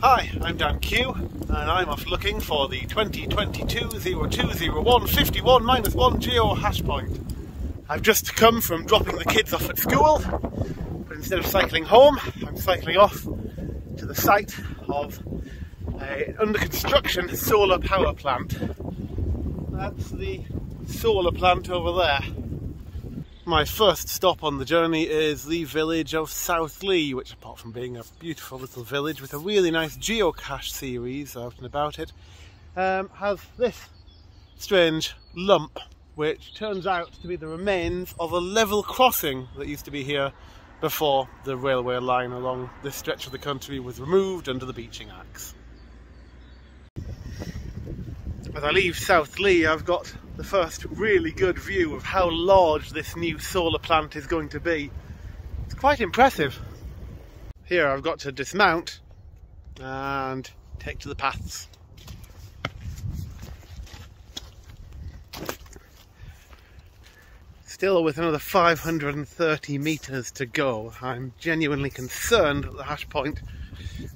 Hi, I'm Dan Q, and I'm off looking for the 2022-0201-51 minus 1 geo hash point. I've just come from dropping the kids off at school, but instead of cycling home, I'm cycling off to the site of a under construction solar power plant. That's the solar plant over there. My first stop on the journey is the village of Southleigh, which apart from being a beautiful little village with a really nice geocache series out and about it, um, has this strange lump, which turns out to be the remains of a level crossing that used to be here before the railway line along this stretch of the country was removed under the Beeching Axe. As I leave Southleigh, I've got the first really good view of how large this new solar plant is going to be. It's quite impressive. Here I've got to dismount and take to the paths. Still with another 530 metres to go, I'm genuinely concerned that the hash point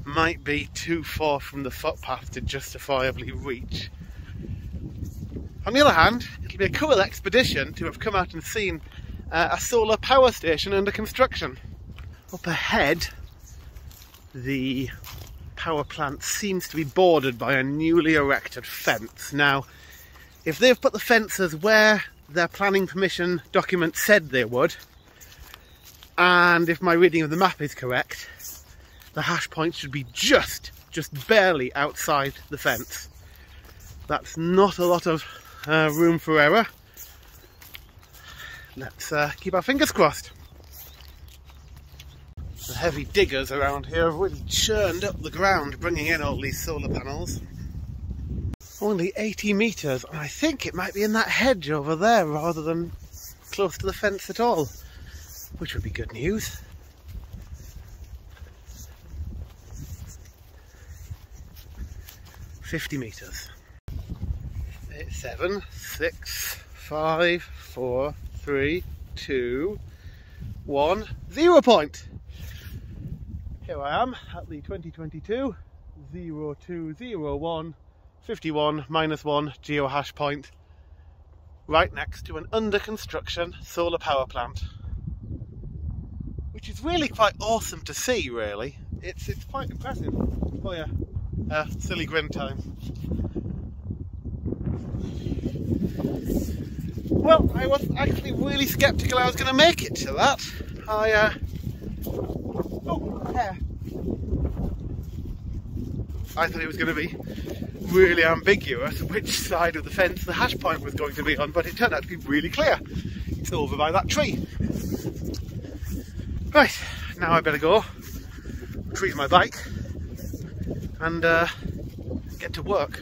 might be too far from the footpath to justifiably reach. On the other hand, it'll be a cool expedition to have come out and seen uh, a solar power station under construction. Up ahead, the power plant seems to be bordered by a newly erected fence. Now, if they've put the fences where their planning permission document said they would, and if my reading of the map is correct, the hash point should be just, just barely outside the fence. That's not a lot of uh, room for error. Let's uh, keep our fingers crossed. The heavy diggers around here have really churned up the ground, bringing in all these solar panels. Only 80 metres, and I think it might be in that hedge over there rather than close to the fence at all, which would be good news. Fifty metres seven, six, five, four, three, two, one, zero point. Here I am at the 2022 0201 51 minus 1 geohash point. Right next to an under construction solar power plant. Which is really quite awesome to see really. It's it's quite impressive. Oh yeah. Uh, silly grin time Well, I was actually really sceptical I was going to make it to that. I, uh... Oh, hair. I thought it was going to be really ambiguous which side of the fence the hash point was going to be on, but it turned out to be really clear. It's over by that tree. Right, now I better go, retrieve my bike, and uh, get to work.